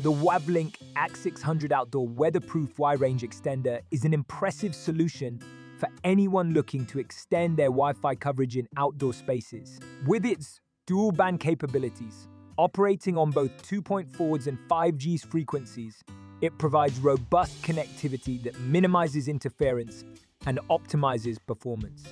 The Wavlink AC600 Outdoor Weatherproof Y-Range Extender is an impressive solution for anyone looking to extend their Wi-Fi coverage in outdoor spaces. With its dual band capabilities, operating on both 2.4s and 5G's frequencies, it provides robust connectivity that minimizes interference and optimizes performance.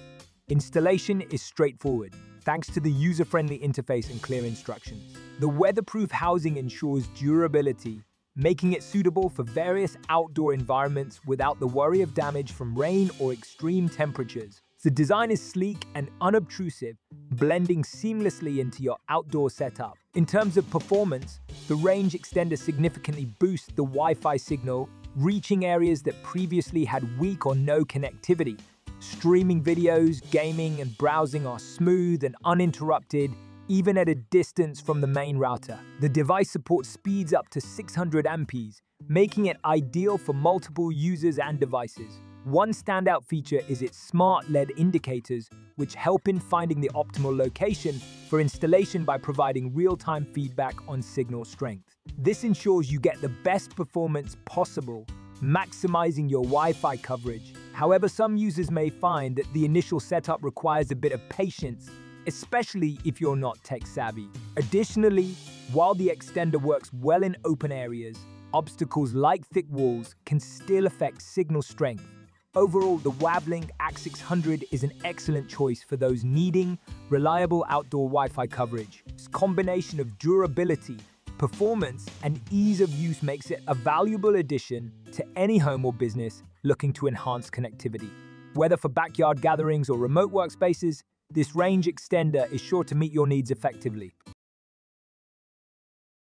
Installation is straightforward, thanks to the user-friendly interface and clear instructions. The weatherproof housing ensures durability, making it suitable for various outdoor environments without the worry of damage from rain or extreme temperatures. The design is sleek and unobtrusive, blending seamlessly into your outdoor setup. In terms of performance, the range extender significantly boosts the Wi-Fi signal, reaching areas that previously had weak or no connectivity. Streaming videos, gaming, and browsing are smooth and uninterrupted, even at a distance from the main router. The device supports speeds up to 600 Mbps, making it ideal for multiple users and devices. One standout feature is its smart LED indicators, which help in finding the optimal location for installation by providing real-time feedback on signal strength. This ensures you get the best performance possible, maximizing your Wi-Fi coverage. However, some users may find that the initial setup requires a bit of patience, especially if you're not tech-savvy. Additionally, while the extender works well in open areas, obstacles like thick walls can still affect signal strength Overall, the Wavlink AC600 is an excellent choice for those needing reliable outdoor Wi-Fi coverage. Its combination of durability, performance, and ease of use makes it a valuable addition to any home or business looking to enhance connectivity. Whether for backyard gatherings or remote workspaces, this range extender is sure to meet your needs effectively.